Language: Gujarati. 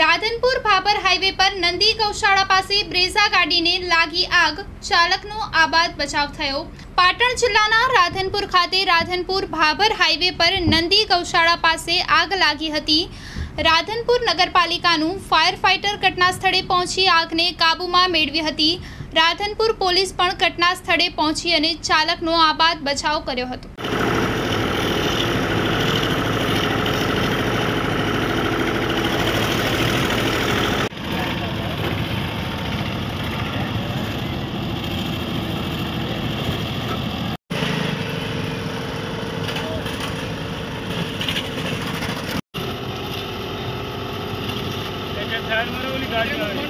રાધનપુર ભાબર હાઈવે પર નંદી ગૌશાળા પાસે બ્રેઝા ગાડીને લાગી આગ. ચાલકનો આબાદ બચાવ થયો. પાટણ જિલ્લાના રાધનપુર ખાતે રાધનપુર ભાભર હાઈવે પર નંદી ગૌશાળા પાસે આગ લાગી હતી. રાધનપુર નગરપાલિકાનું ફાયર ફાઇટર ઘટના સ્થળે પહોંચી આગને કાબૂમાં મેળવી હતી. રાધનપુર પોલીસ પણ ઘટના સ્થળે પહોંચી અને ચાલકનો આબાદ બચાવ કર્યો હતો. जानवरों मैंने गाड़ी